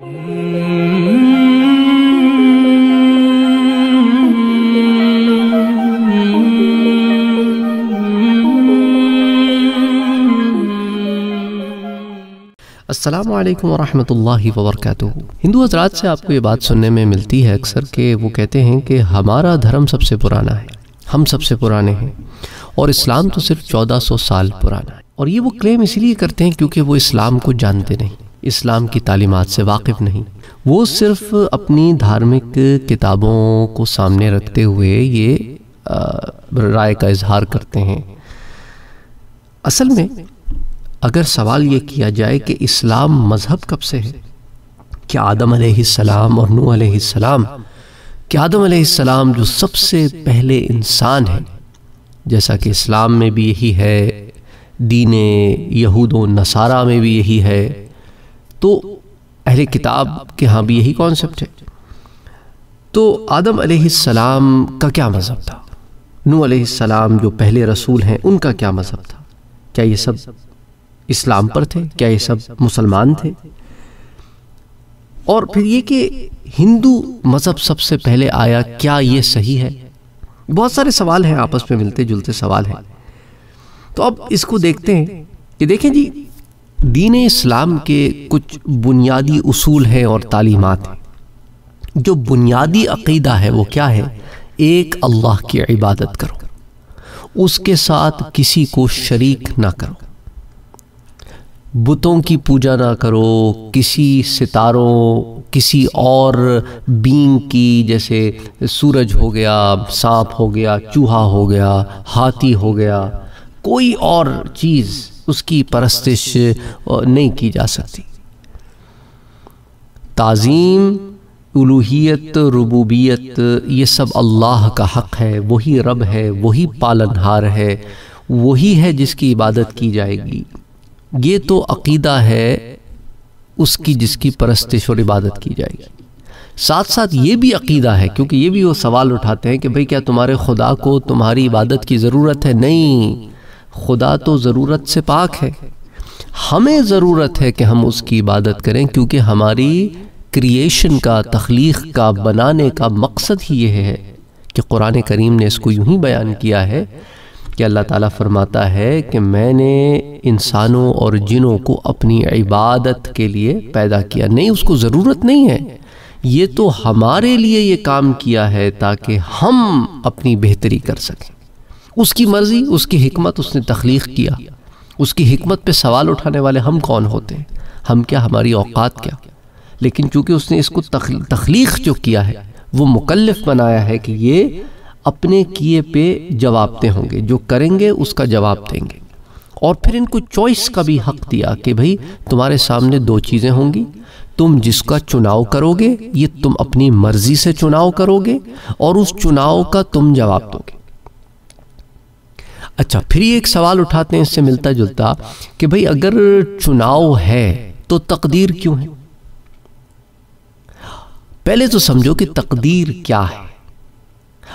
वालेकुम वरहमतुल्लाहि वबरकातुहू। हिंदू हजरात से आपको ये बात सुनने में मिलती है अक्सर कि वो कहते हैं कि हमारा धर्म सबसे पुराना है, हम सबसे पुराने हैं, और इस्लाम तो सिर्फ़ 1400 साल पुराना है। और ये वो क्लेम इसलिए करते हैं क्योंकि वो इस्लाम को जानते नहीं। इस्लाम की तालीमात से वाकिफ़ नहीं। वो सिर्फ़ अपनी धार्मिक किताबों को सामने रखते हुए ये राय का इजहार करते हैं। असल में, अगर सवाल ये किया जाए कि इस्लाम मज़हब कब से है? क्या आदम सलाम और नू सलाम, क्या आदम सलाम जो सबसे पहले इंसान है? जैसा कि इस्लाम में भी यही है, दीन यहूद नसारा में भी यही है तो अहले किताब के यहाँ भी यही कॉन्सेप्ट है। तो आदम सलाम का क्या मज़हब था? नू सलाम जो पहले रसूल हैं, उनका क्या मज़हब था? क्या ये सब इस्लाम पर थे? क्या ये सब मुसलमान थे? और फिर ये कि हिंदू मज़हब सबसे पहले आया, क्या ये सही है? बहुत सारे सवाल हैं, आपस में मिलते जुलते सवाल हैं। तो अब इसको देखते हैं कि देखें जी दीन इस्लाम के कुछ बुनियादी असूल हैं और तालीमत हैं। जो बुनियादी अकीदा है, वो क्या है? एक, अल्लाह की इबादत करो। उसके साथ किसी को शरीक ना करो। बुतों की पूजा ना करो, किसी सितारों, किसी और बींग की, जैसे सूरज हो गया, सांप हो गया, चूहा हो गया, हाथी हो गया, कोई और चीज़ उसकी परस्तिश नहीं की जा सकती। ताज़ीम, उलूहियत, रबूबियत, ये सब अल्लाह का हक़ है, वही रब है, वही पालनहार है, वही है जिसकी इबादत की जाएगी। ये तो अकीदा है उसकी जिसकी परस्तिश और इबादत की जाएगी। साथ साथ ये भी अकीदा है, क्योंकि ये भी वो सवाल उठाते हैं कि भाई क्या तुम्हारे खुदा को तुम्हारी इबादत की ज़रूरत है? नहीं। खुदा तो ज़रूरत से पाक है। हमें ज़रूरत है कि हम उसकी इबादत करें, क्योंकि हमारी क्रिएशन का, तख्लीक का, बनाने का मकसद ही यह है कि कुरान करीम ने इसको यूँ ही बयान किया है कि अल्लाह ताला फरमाता है कि मैंने इंसानों और जिनों को अपनी इबादत के लिए पैदा किया। नहीं, उसको ज़रूरत नहीं है। ये तो हमारे लिए ये काम किया है ताकि हम अपनी बेहतरी कर सकें। उसकी मर्ज़ी, उसकी हमत उसने तख्लीक किया। उसकी हमत पे सवाल उठाने वाले हम कौन होते हैं? हम क्या, हमारी औकात क्या? लेकिन चूँकि उसने इसको तख्लीक जो किया है, वो मुकल्लफ बनाया है कि ये अपने किए पे जवाबते होंगे। जो करेंगे, उसका जवाब देंगे। और फिर इनको चॉइस का भी हक दिया कि भाई, तुम्हारे सामने दो चीज़ें होंगी। तुम जिसका चुनाव करोगे, ये तुम अपनी मर्ज़ी से चुनाव करोगे, और उस चुनाव का तुम जवाब दोगे। अच्छा फिर ये एक सवाल उठाते हैं, इससे मिलता जुलता कि भाई अगर चुनाव है तो तकदीर क्यों है? पहले तो समझो कि तकदीर क्या है।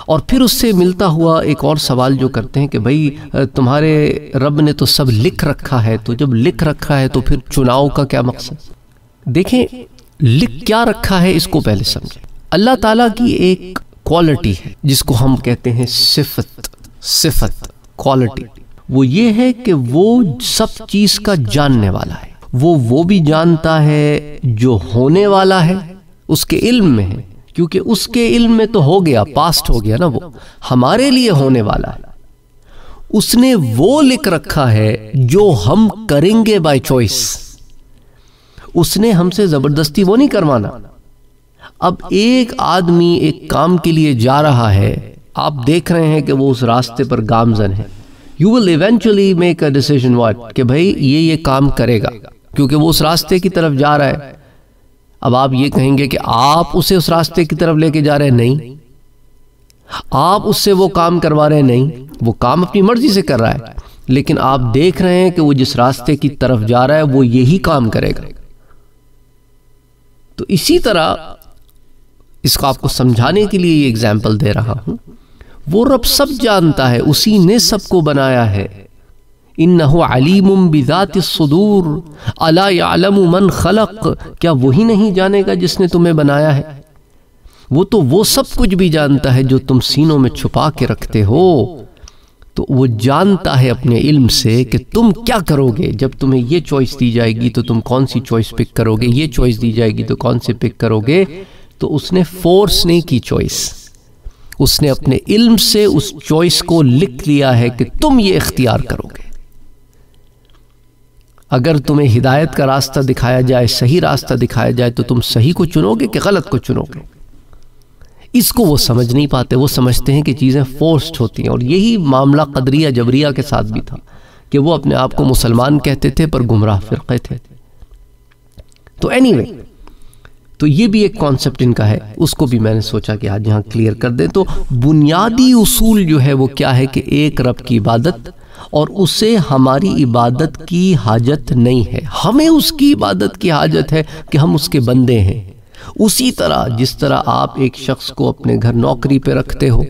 और फिर उससे मिलता हुआ एक और सवाल जो करते हैं कि भाई, तुम्हारे रब ने तो सब लिख रखा है तो जब लिख रखा है तो फिर चुनाव का क्या मकसद? देखें, लिख क्या रखा है, इसको पहले समझें। अल्लाह ताला की एक क्वालिटी है, जिसको हम कहते हैं सिफत सिफत। क्वालिटी वो ये है कि वो सब चीज़ का जानने वाला है। वो वो भी जानता है जो होने वाला है, उसके इल्म में है। क्योंकि उसके इल्म में तो हो गया पास्ट हो गया ना वो। हमारे लिए होने वाला है। उसने वो लिख रखा है जो हम करेंगे बाय चॉइस उसने हमसे ज़बरदस्ती वो नहीं करवाना। अब एक आदमी एक काम के लिए जा रहा है आप देख रहे हैं कि वो उस रास्ते पर गामजन है। You will eventually make a decision what कि भाई, ये ये काम करेगा, क्योंकि वो उस रास्ते की तरफ़ जा रहा है। अब आप ये कहेंगे कि आप उसे उस रास्ते की तरफ़ लेके जा रहे हैं? नहीं। आप उससे वो काम करवा रहे हैं? नहीं। वो काम अपनी मर्ज़ी से कर रहा है। लेकिन आप देख रहे हैं कि वो जिस रास्ते की तरफ़ जा रहा है, वो यही काम करेगा। तो इसी तरह इसको आपको समझाने के लिए ये एग्ज़ाम्पल दे रहा हूँ। वो रब सब जानता है, उसी ने सबको बनाया है। इन अलीम बिजात सदूर, अला यालम मन खलक, क्या वही नहीं जानेगा जिसने तुम्हें बनाया है? वो तो वो सब कुछ भी जानता है जो तुम सीनों में छुपा के रखते हो। तो वो जानता है अपने इल्म से कि तुम क्या करोगे। जब तुम्हें ये चॉइस दी जाएगी तो तुम कौन सी चॉइस पिक करोगे? ये चॉइस दी जाएगी तो कौन सी पिक करोगे? तो उसने फोर्स नहीं की चॉइस उसने अपने इल्म से उस चॉइस को लिख लिया है कि तुम ये इख्तियार करोगे। अगर तुम्हें हिदायत का रास्ता दिखाया जाए सही रास्ता दिखाया जाए तो तुम सही को चुनोगे कि गलत को चुनोगे? इसको वो समझ नहीं पाते। वो समझते हैं कि चीज़ें फोर्स्ड होती हैं। और यही मामला कदरिया जबरिया के साथ भी था कि वो अपने आप को मुसलमान कहते थे पर गुमराह फिरक़े थे। तो एनी anyway, तो ये भी एक कॉन्सेप्ट इनका है। उसको भी मैंने सोचा कि आज यहाँ क्लियर कर दें। तो बुनियादी उसूल जो है वो क्या है कि एक रब की इबादत और उसे हमारी इबादत की हाजत नहीं है। हमें उसकी इबादत की हाजत है कि हम उसके बंदे हैं। उसी तरह जिस तरह आप एक शख्स को अपने घर नौकरी पे रखते हो,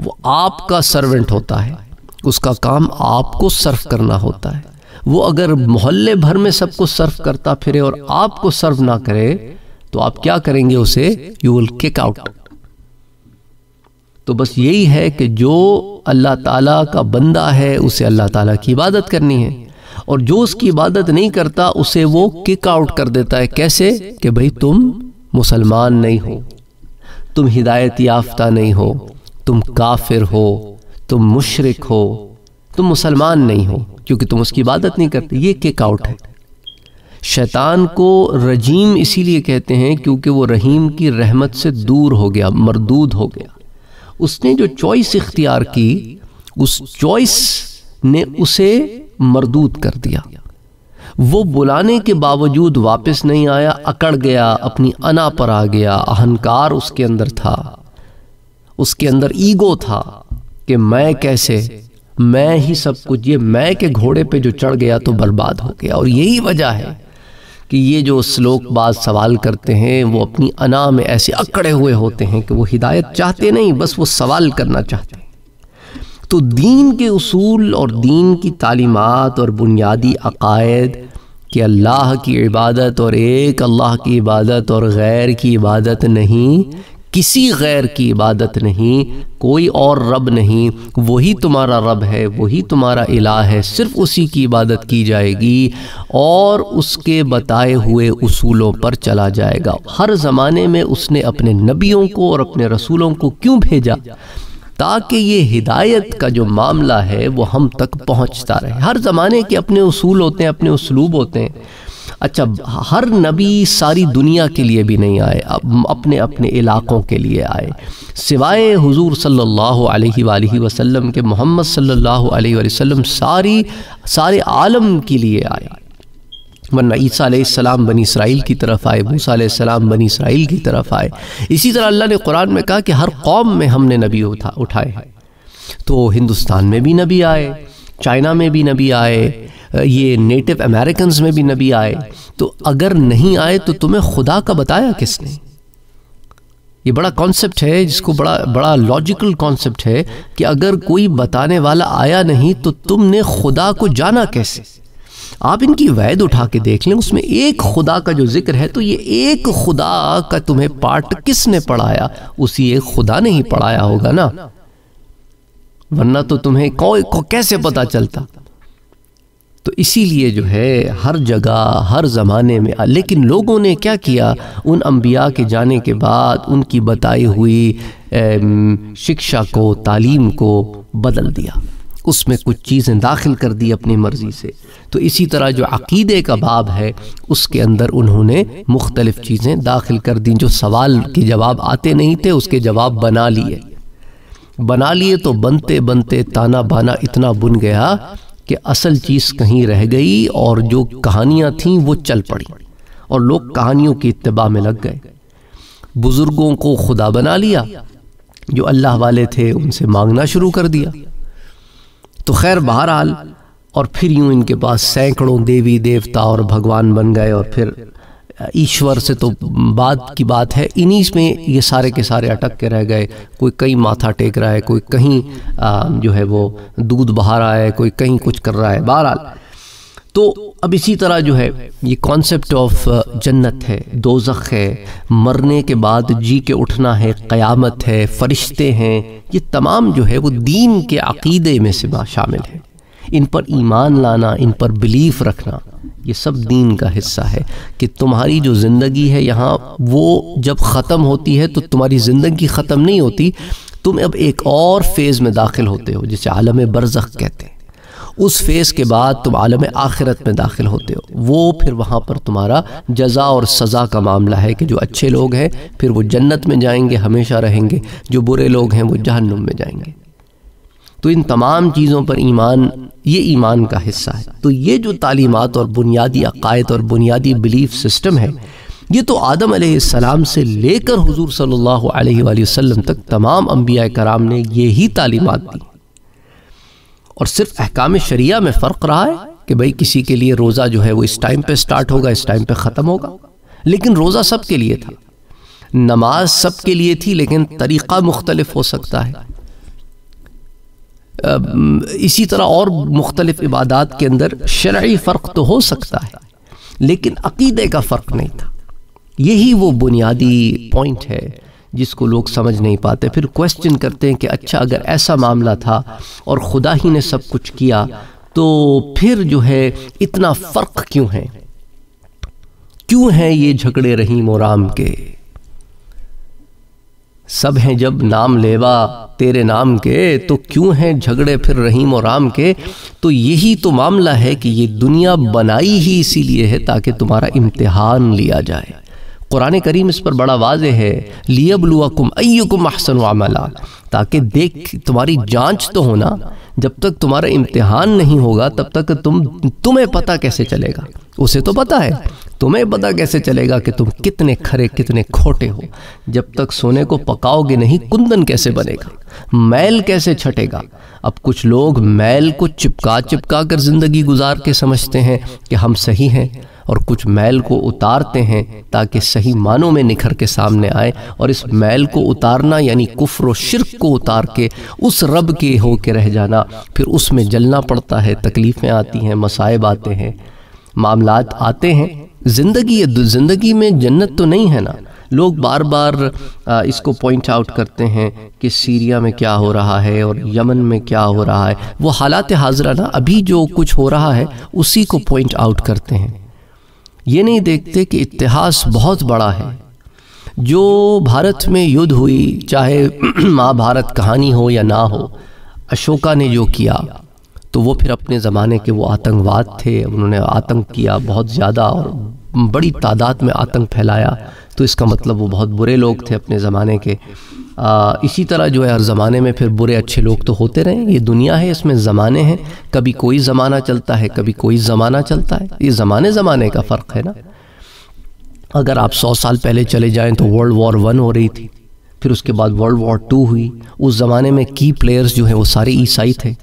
वो आपका सर्वेंट होता है। उसका काम आपको सर्व करना होता है। वो अगर मोहल्ले भर में सबको सर्व करता फिरे और आपको सर्व ना करे तो आप क्या करेंगे उसे? यू विल किक आउट तो बस यही है कि जो अल्लाह ताला का बंदा है, उसे अल्लाह ताला की इबादत करनी है। और जो उसकी इबादत नहीं करता, उसे वो किक आउट कर देता है। कैसे? कि भाई तुम मुसलमान नहीं हो। तुम हिदायत याफ्ता नहीं हो। तुम काफिर हो। तुम मुशरक हो। तुम मुसलमान नहीं हो, क्योंकि तुम उसकी इबादत नहीं करते। ये किक आउट है। शैतान को रजीम इसीलिए कहते हैं क्योंकि वो रहीम की रहमत से दूर हो गया, मरदूद हो गया। उसने जो चॉइस इख्तियार की, उस चॉइस ने उसे मरदूद कर दिया। वो बुलाने के बावजूद वापस नहीं आया, अकड़ गया, अपनी अना पर आ गया, अहंकार उसके अंदर था। उसके अंदर ईगो था कि मैं कैसे, मैं ही सब कुछ, ये मैं के घोड़े पे जो चढ़ गया तो बर्बाद हो गया। और यही वजह है कि ये जो श्लोक बाज सवाल करते हैं, वो अपनी अना में ऐसे अकड़े हुए होते हैं कि वो हिदायत चाहते नहीं, बस वो सवाल करना चाहते हैं। तो दीन के असूल और दीन की तालीमत और बुनियादी अकायद कि अल्लाह की इबादत और एक अल्लाह की इबादत और गैर की इबादत नहीं किसी गैर की इबादत नहीं, कोई और रब नहीं, वही तुम्हारा रब है, वही तुम्हारा इला है, सिर्फ़ उसी की इबादत की जाएगी और उसके बताए हुए उसूलों पर चला जाएगा। हर ज़माने में उसने अपने नबियों को और अपने रसूलों को क्यों भेजा? ताकि ये हिदायत का जो मामला है, वो हम तक पहुँचता रहे। हर ज़माने के अपने उसूल होते हैं, अपने उसलूब होते हैं। अच्छा हर नबी सारी दुनिया के लिए भी नहीं आए अपने अपने इलाकों के लिए आए। सिवाय हुजूर सल्लल्लाहु अलैहि वसल्लम के मोहम्मद सल्लल्लाहु अलैहि वसल्लम सारी, सारे आलम के लिए आए। वरना ईसा सलाम बनी इसराइल की तरफ़ आए, मूसा सलाम बनी इसराइल की तरफ़ आए। इसी तरह अल्लाह ने कुरान में कहा कि हर कौम में हमने नबी उठा, उठाए तो हिंदुस्तान में भी नबी आए, चाइना में भी नबी आए ये नेटिव अमेरिकन में भी नबी आए। तो अगर नहीं आए तो तुम्हें खुदा का बताया किसने? ये बड़ा कॉन्सेप्ट है जिसको बड़ा बड़ा लॉजिकल कॉन्सेप्ट है कि अगर कोई बताने वाला आया नहीं तो तुमने खुदा को जाना कैसे? आप इनकी वैद उठा के देख लें उसमें एक खुदा का जो ज़िक्र है तो ये एक खुदा का तुम्हें पार्ट किसने पढ़ाया? उसी एक खुदा ने ही पढ़ाया होगा ना। वरना तो तुम्हें को, को कैसे पता चलता? तो इसीलिए जो है, हर जगह, हर ज़माने में, लेकिन लोगों ने क्या किया? उन अम्बिया के जाने के बाद उनकी बताई हुई शिक्षा को, तालीम को बदल दिया। उसमें कुछ चीज़ें दाखिल कर दी अपनी मर्ज़ी से। तो इसी तरह जो अकीदे का बाब है, उसके अंदर उन्होंने मुख्तलिफ़ चीज़ें दाखिल कर दी, जो सवाल के जवाब आते नहीं थे, उसके जवाब बना लिए। बना लिए तो बनते बनते ताना बाना इतना बुन गया कि असल चीज़ कहीं रह गई और जो कहानियाँ थीं वो चल पड़ी और लोग कहानियों की इतबा में लग गए। बुज़ुर्गों को खुदा बना लिया, जो अल्लाह वाले थे उनसे मांगना शुरू कर दिया। तो खैर बहरहाल, और फिर यूँ इनके पास सैकड़ों देवी देवता और भगवान बन गए और फिर ईश्वर से तो बात की बात है। इन्हीं में ये सारे के सारे अटक के रह गए। कोई कहीं माथा टेक रहा है, कोई कहीं जो है वो दूध बहा रहा है, कोई कहीं कुछ कर रहा है। बहरहाल तो अब इसी तरह जो है, ये कॉन्सेप्ट ऑफ़ जन्नत है, दोजख है, मरने के बाद जी के उठना है, क़यामत है, फरिश्ते हैं, ये तमाम जो है वो दीन के अकीदे में से शामिल है। इन पर ईमान लाना, इन पर बिलीफ रखना। ये सब दीन का हिस्सा है कि तुम्हारी जो ज़िंदगी है यहाँ वो जब ख़त्म होती है तो तुम्हारी ज़िंदगी ख़त्म नहीं होती। तुम अब एक और फ़ेज़ में दाखिल होते हो जिसे आलम बरज़ कहते हैं। उस फ़ेज़ के बाद तुम आलम आखिरत में दाखिल होते हो। वो फिर वहाँ पर तुम्हारा जजा और सज़ा का मामला है कि जो अच्छे लोग हैं फिर वो जन्नत में जाएँगे हमेशा रहेंगे। जो बुरे लोग हैं वो जहन्नुम में जाएँगे। तो इन तमाम चीज़ों पर ईमान, ये ईमान का हिस्सा है। तो ये जो तालीमत और बुनियादी अकायद और बुनियादी बिलीफ सिस्टम है, ये तो आदम सलाम से लेकर हुजूर सल्लल्लाहु अलैहि वसल्लम तक तमाम अम्बिया कराम ने ये ही तालीमत दी। और सिर्फ़ अहकाम शरिया में फ़र्क रहा है कि भाई किसी के लिए रोज़ा जो है वो इस टाइम पे स्टार्ट होगा, इस टाइम पे ख़त्म होगा। लेकिन रोज़ा सब के लिए था। नमाज़ सब के लिए थी, लेकिन तरीक़ा मुख्तलफ हो सकता है। इसी तरह और मुख्तलिफ़ इबादत के अंदर शर्य फ़र्क तो हो सकता है, लेकिन अकीदे का फ़र्क नहीं था। यही वो बुनियादी पॉइंट है जिसको लोग समझ नहीं पाते। फिर क्वेश्चन करते हैं कि अच्छा अगर ऐसा मामला था और खुदा ही ने सब कुछ किया तो फिर जो है इतना फ़र्क क्यों है? क्यों है ये झगड़े रहीम और राम के? सब हैं जब नाम लेवा तेरे नाम के तो क्यों हैं झगड़े फिर रहीम और राम के? तो यही तो मामला है कि ये दुनिया बनाई ही इसीलिए है ताकि तुम्हारा इम्तिहान लिया जाए। कुरान करीम इस पर बड़ा वाज है लियबलुआकुम अय्युकुम अहसन अमला, ताकि देख तुम्हारी जाँच तो होना जब तक तुम्हारा इम्तिहान नहीं होगा, तब तक तुम, तुम्हें पता कैसे चलेगा। उसे तो पता है तुम्हें पता कैसे चलेगा कि तुम कितने खरे, कितने खोटे हो? जब तक सोने को पकाओगे नहीं, कुंदन कैसे बनेगा? मैल कैसे छटेगा? अब कुछ लोग मैल को चिपका चिपका कर ज़िंदगी गुजार के समझते हैं कि हम सही हैं और कुछ मैल को उतारते हैं ताकि सही मानों में निखर के सामने आए और इस मैल को उतारना यानी कुफ्र शिरक को उतार के उस रब के हो के रह जाना, फिर उसमें जलना पड़ता है, तकलीफ़ें आती हैं मसाइब आते हैं, मामलात आते हैं। ज़िंदगी ज़िंदगी में जन्नत तो नहीं है ना। लोग बार बार इसको पॉइंट आउट करते हैं कि सीरिया में क्या हो रहा है और यमन में क्या हो रहा है। वो हालात हाजरा ना, अभी जो कुछ हो रहा है, उसी को पॉइंट आउट करते हैं। ये नहीं देखते कि इतिहास बहुत बड़ा है। जो भारत में युद्ध हुई, चाहे महाभारत कहानी हो या ना हो, अशोका ने जो किया तो वो फिर अपने ज़माने के वो आतंकवाद थे उन्होंने आतंक किया बहुत ज़्यादा और बड़ी तादाद में आतंक फैलाया। तो इसका मतलब वो बहुत बुरे लोग थे अपने ज़माने के। आ, इसी तरह जो है हर ज़माने में फिर बुरे अच्छे लोग तो होते रहे। ये दुनिया है इसमें ज़माने हैं। कभी कोई ज़माना चलता है कभी कोई ज़माना चलता है। ये ज़माने ज़माने का फ़र्क है ना। अगर आप सौ साल पहले चले जाएँ तो वर्ल्ड वॉर वन हो रही थी। फिर उसके बाद वर्ल्ड वॉर टू हुई। उस ज़माने में की प्लेयर्स जो हैं वो सारे ईसाई थे।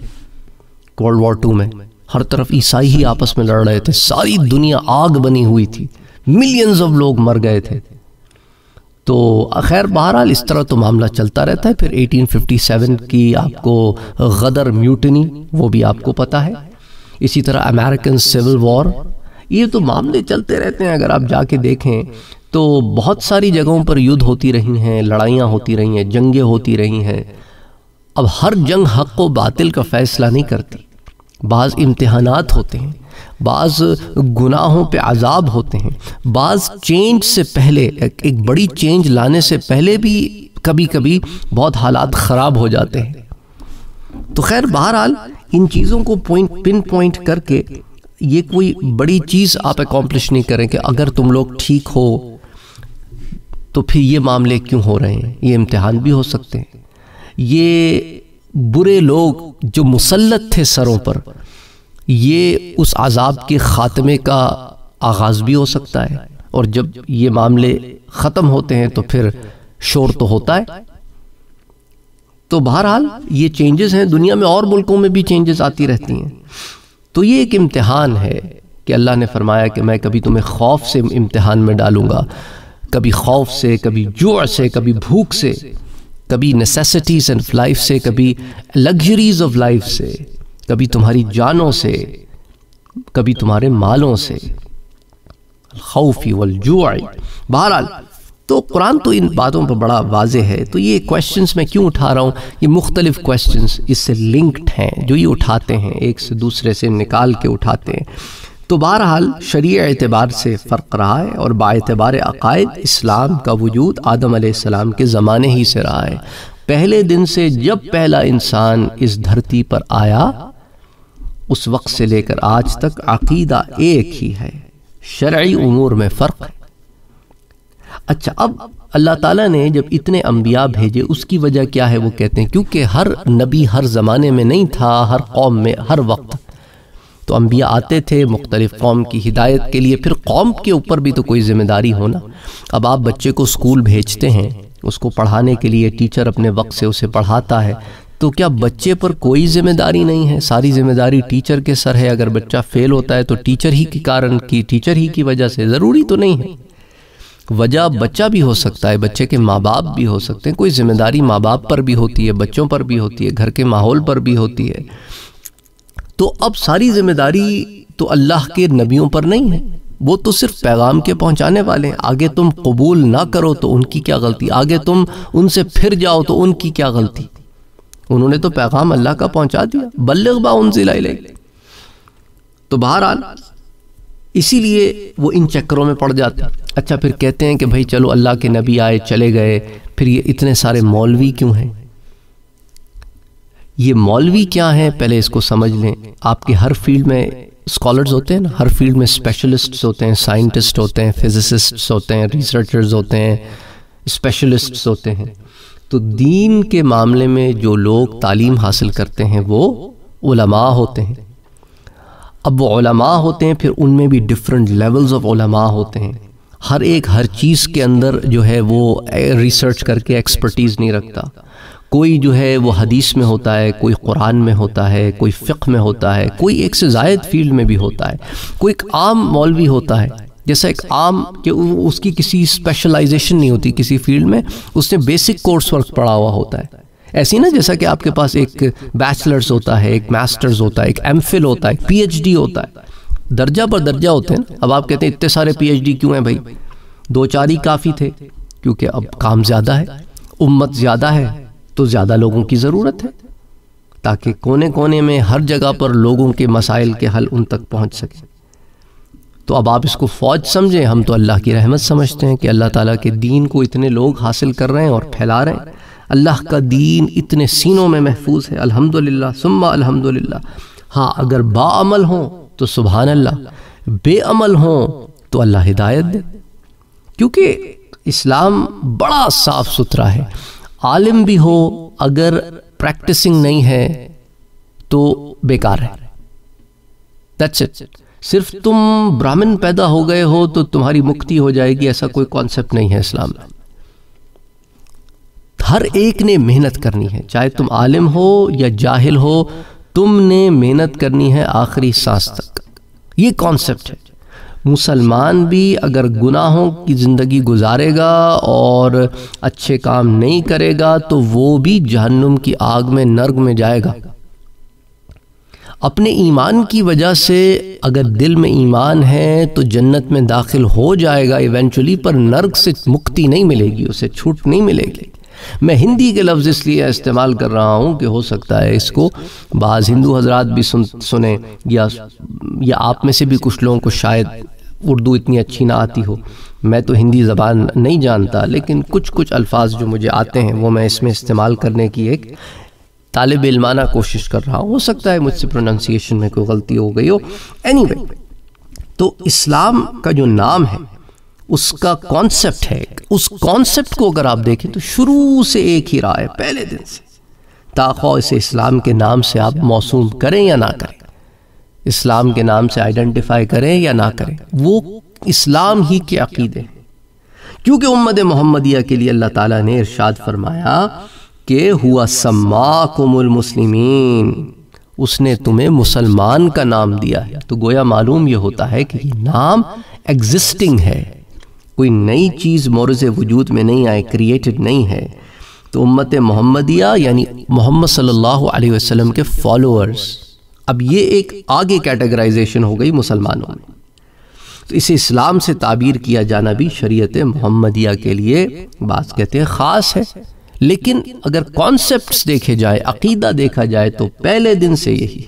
वर्ल्ड वॉर टू में, हर तरफ़ ईसाई ही आपस में लड़ रहे थे। सारी दुनिया आग बनी हुई थी। मिलियंस ऑफ़ लोग मर गए थे। तो खैर, बहरहाल, इस तरह तो मामला चलता रहता है। फिर 1857 की आपको गदर म्यूटनी, वो भी आपको पता है। इसी तरह अमेरिकन सिविल वॉर ये तो मामले चलते रहते हैं। अगर आप जाके देखें तो बहुत सारी जगहों पर युद्ध होती रही हैं, लड़ाइयाँ होती रही हैं, जंगें होती रही हैं। अब हर जंग हक व बातिल का फैसला नहीं करती। बाज़ इम्तहानात होते हैं बाज़ गुनाहों पे अजाब होते हैं बाज़ चेंज से पहले एक, बड़ी चेंज लाने से पहले भी कभी कभी बहुत हालात ख़राब हो जाते हैं। तो खैर बहरहाल इन चीज़ों को पॉइंट पिन पॉइंट करके ये कोई बड़ी चीज़ आप अकॉम्प्लिश नहीं करें कि अगर तुम लोग ठीक हो तो फिर ये मामले क्यों हो रहे हैं? ये इम्तहान भी हो सकते हैं। ये बुरे लोग जो मुसलत थे सरों पर, ये उस आज़ाब के ख़ात्मे का आगाज़ भी हो सकता है। और जब ये मामले ख़त्म होते हैं तो फिर शोर तो होता है। तो बहरहाल ये चेंजेस हैं, दुनिया में और मुल्कों में भी चेंजेस आती रहती हैं। तो ये एक इम्तिहान है कि अल्लाह ने फरमाया कि मैं कभी तुम्हें खौफ से इम्तिहान में डालूँगा, कभी खौफ से, कभी जुआ से, कभी भूख से। कभी नेसेसिटीज़ एंड लाइफ से, कभी लग्जरीज ऑफ़ लाइफ से, कभी तुम्हारी जानों से, कभी तुम्हारे मालों से। खौफी वल बहरहाल तो कुरान तो इन बातों पर बड़ा वाज है। तो ये क्वेश्चंस मैं क्यों उठा रहा हूँ? ये मुख्तलिफ़ क्वेश्चंस इससे लिंक्ड हैं, जो ये उठाते हैं, एक से दूसरे से निकाल के उठाते हैं। तो बहरहाल, शरीय एतबार से फ़र्क रहा है और बातबार अकायद इस्लाम का वजूद आदम सलाम के ज़माने ही से रहा है। पहले दिन से जब पहला इंसान इस धरती पर आया, उस वक्त से लेकर आज तक अकीदा एक ही है। शर्य उमूर में फ़र्क है। अच्छा अब अल्लाह ताला ने जब इतने अम्बिया भेजे, उसकी वजह क्या है वो कहते हैं? क्योंकि हर नबी हर ज़माने में नहीं था, हर कौम में, हर वक्त। तो अम्बिया आते थे, मुख्तलिफ़ कौम की हिदायत के लिए। फिर कौम के ऊपर भी तो कोई ज़िम्मेदारी होना अब आप बच्चे को स्कूल भेजते हैं, उसको पढ़ाने के लिए टीचर अपने वक्त से उसे पढ़ाता है तो क्या बच्चे पर कोई ज़िम्मेदारी नहीं है? सारी ज़िम्मेदारी टीचर के सर है। अगर बच्चा फेल होता है तो टीचर ही के कारण की, टीचर ही की वजह से। ज़रूरी तो नहीं है। वजह बच्चा भी हो सकता है, बच्चे के माँ बाप भी हो सकते हैं। कोई ज़िम्मेदारी माँ बाप पर भी होती है, बच्चों पर भी होती है, घर के माहौल पर भी होती है। तो अब सारी ज़िम्मेदारी तो अल्लाह के नबियों पर नहीं है। वो तो सिर्फ़ पैगाम के पहुँचाने वाले हैं। आगे तुम कबूल ना करो तो उनकी क्या गलती? आगे तुम उनसे फिर जाओ तो उनकी क्या गलती? उन्होंने तो पैगाम अल्लाह का पहुँचा दिया। बल्लग बा उन तो बहरहाल, इसीलिए वो इन चक्करों में पड़ जाते अच्छा फिर कहते हैं कि भाई चलो अल्लाह के नबी आए, चले गए। फिर ये इतने सारे मौलवी क्यों हैं? ये मौलवी क्या है? पहले इसको समझ लें। आपके हर फ़ील्ड में स्कॉलर्स होते हैं ना? हर फ़ील्ड में स्पेशलिस्ट्स होते हैं साइंटिस्ट होते हैं फिजिसिस्ट्स होते हैं रिसर्चर्स होते हैं स्पेशलिस्ट्स होते हैं। तो दीन के मामले में जो लोग तालीम हासिल करते हैं, वो उलमा होते हैं। अब वो उलमा होते हैं, फिर उनमें भी डिफरेंट लेवल्स ऑफ़ उलमा होते हैं। हर एक, हर चीज़ के अंदर जो है वो रिसर्च करके एक्सपर्टीज़ नहीं रखता। कोई जो है वो हदीस में होता है, कोई कुरान में होता है, कोई फ़िक में होता है, कोई एक से जायद फ़ील्ड में भी होता है, कोई एक आम मौलवी होता है, जैसा एक आम कि उसकी किसी स्पेशलाइजेशन नहीं होती किसी फ़ील्ड में, उसने बेसिक कोर्स वर्क पढ़ा हुआ होता है। ऐसी ना जैसा कि आपके पास एक बैचलर्स होता है, एक मास्टर्स होता है, एक एम होता है पीएचडी होता है। दर्जा पर दर्जा होते हैं, अब आप कहते हैं इतने सारे पीएचडी क्यों हैं भाई? दो चार ही काफ़ी थे, क्योंकि अब काम ज़्यादा है, उम्मत ज़्यादा है तो ज़्यादा लोगों की ज़रूरत है, ताकि कोने कोने में हर जगह पर लोगों के मसाइल के हल उन तक पहुँच सके। तो अब आप इसको फ़ौज समझें। हम तो अल्लाह की रहमत समझते हैं कि अल्लाह ताला के दीन को इतने लोग हासिल कर रहे हैं और फैला रहे हैं। अल्लाह का दीन इतने सीनों में महफूज है। अल्हम्दुलिल्लाह, सुम्मा अल्हम्दुलिल्लाह। हाँ अगर बाअमल हों तो सुबहान अल्लाह बेअमल हों तो अल्लाह हिदायत दे। क्योंकि इस्लाम बड़ा साफ़ सुथरा है। आलिम भी हो, अगर प्रैक्टिसिंग नहीं है तो बेकार है। दैट्स इट सिर्फ़ तुम ब्राह्मण पैदा हो गए हो तो तुम्हारी मुक्ति हो जाएगी, ऐसा कोई कॉन्सेप्ट नहीं है इस्लाम में। हर एक ने मेहनत करनी है, चाहे तुम आलिम हो या जाहिल हो, तुमने मेहनत करनी है आखिरी सांस तक। ये कॉन्सेप्ट है। मुसलमान भी अगर गुनाहों की ज़िंदगी गुजारेगा और अच्छे काम नहीं करेगा तो वो भी जहन्नुम की आग में, नर्ग में जाएगा। अपने ईमान की वजह से अगर दिल में ईमान है तो जन्नत में दाखिल हो जाएगा। इवेंचुअली पर नर्क से मुक्ति नहीं मिलेगी, उसे छूट नहीं मिलेगी। मैं हिंदी के लफ्ज़ इसलिए इस्तेमाल कर रहा हूँ कि हो सकता है इसको बाज़ हिंदू हजरात भी सुन, सुने, या या आप में से भी कुछ लोगों को शायद उर्दू इतनी अच्छी ना आती हो। मैं तो हिंदी ज़बान नहीं जानता लेकिन कुछ कुछ अल्फाज जो मुझे आते हैं वो मैं इसमें इस्तेमाल करने की एक तालब इलमाना कोशिश कर रहा हूँ। हो सकता है मुझसे प्रोनाउंसिएशन में कोई गलती हो गई हो। एनी anyway, तो इस्लाम का जो नाम है उसका कॉन्सेप्ट है उस कॉन्सेप्ट को अगर आप देखें तो शुरू से एक ही रहा है पहले दिन से। ताखा इसे इस्लाम के नाम से आप मौसूम करें या ना करें। इस्लाम के नाम से आइडेंटिफाई करें या ना करें। वो इस्लाम ही के अकीदे क्योंकि उम्मद मोहम्मदिया के लिए अल्लाह ताला ने इरशाद फरमाया कि हुआ सम्मा कुमुल मुस्लिमीन, उसने तुम्हें मुसलमान का नाम दिया है। तो गोया मालूम यह होता है कि नाम एग्जिस्टिंग है। कोई नई चीज़ मोरज वजूद में नहीं आए क्रिएटेड नहीं है। तो उम्मत मोहम्मदिया, यानी मोहम्मद सल्लल्लाहु अलैहि वसल्लम के फॉलोअर्स अब ये एक आगे कैटेगराइजेशन हो गई मुसलमानों में। तो इसे इस्लाम से ताबीर किया जाना भी शरीयत मोहम्मदिया के लिए बात कहते हैं, ख़ास है। लेकिन अगर कॉन्सेप्ट देखे जाए, अकीदा देखा जाए तो पहले दिन से यही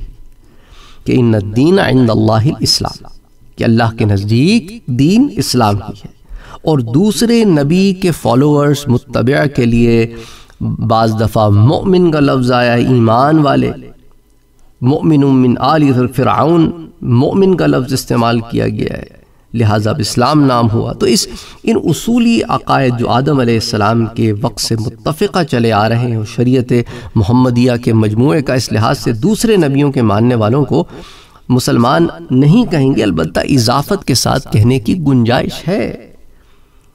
कि इन दीन इस्लाम, कि अल्लाह के नज़दीक दीन इस्लाम ही है। और दूसरे नबी के फॉलोअर्स मुतब के लिए, बाज़ दफ़ा मोमिन का लफ्ज़ आया ईमान वाले। मोमिन मिन आल मोमिन का लफ्ज़ इस्तेमाल किया गया है। लिहाजा अब इस्लाम नाम हुआ। तो इस, इन उसूली अकायद जो आदम सलाम के वक्त से मुतफ़ा चले आ रहे हैं, शरीयत मोहम्मदिया के मजमू का इस लिहाज से दूसरे नबियों के मानने वालों को मुसलमान नहीं कहेंगे अलबत् इजाफत के साथ कहने की गुंजाइश है।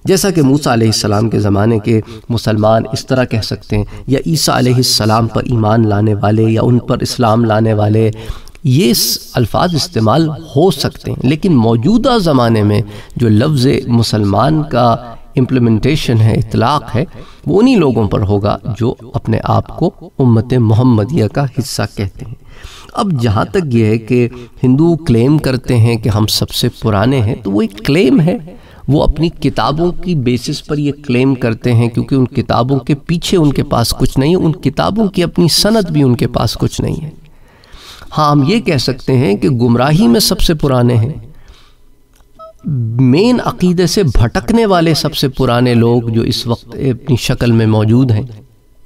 जैसा कि मूसा सलाम के ज़माने के मुसलमान इस तरह कह सकते हैं, या ईसा सलाम पर ईमान लाने वाले, या उन पर इस्लाम लाने वाले, ये अल्फाज इस्तेमाल हो सकते हैं। लेकिन मौजूदा ज़माने में जो लफ्ज़ मुसलमान का इम्प्लीमेंटेशन है, इतलाक़ है, वो उन्हीं लोगों पर होगा जो अपने आप को उम्मत मोहम्मदिया का हिस्सा कहते हैं। अब जहाँ तक ये है कि हिंदू क्लेम करते हैं कि हम सबसे पुराने हैं तो वो एक क्लेम है। वो अपनी किताबों की बेसिस पर ये क्लेम करते हैं क्योंकि उन किताबों के पीछे उनके पास कुछ नहीं है, उन किताबों की अपनी सनत भी उनके पास कुछ नहीं है। हाँ हम ये कह सकते हैं कि गुमराही में सबसे पुराने हैं। मेन अकीदे से भटकने वाले सबसे पुराने लोग जो इस वक्त अपनी शक्ल में मौजूद हैं,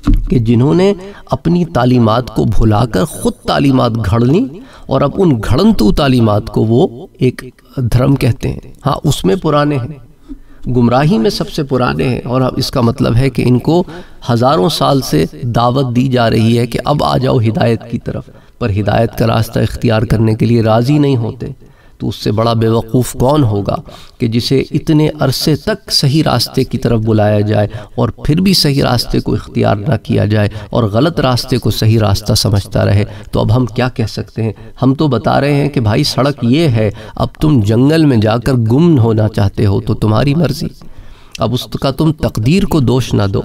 कि जिन्होंने अपनी तालीमात को भुलाकर ख़ुद तालीमात घड़ ली और अब उन घड़ंतु तालीमात को वो एक धर्म कहते हैं। हाँ उसमें पुराने हैं। गुमराही में सबसे पुराने हैं और अब इसका मतलब है कि इनको हज़ारों साल से दावत दी जा रही है कि अब आ जाओ हिदायत की तरफ़, पर हिदायत का रास्ता इख्तियार करने के लिए राज़ी नहीं होते। तो उससे बड़ा बेवकूफ़ कौन होगा कि जिसे इतने अरसे तक सही रास्ते की तरफ़ बुलाया जाए और फिर भी सही रास्ते को इख्तियार ना किया जाए और गलत रास्ते को सही रास्ता समझता रहे? तो अब हम क्या कह सकते हैं? हम तो बता रहे हैं कि भाई सड़क ये है, अब तुम जंगल में जाकर गुम होना चाहते हो तो तुम्हारी मर्ज़ी। अब उसका तुम तकदीर को दोष ना दो।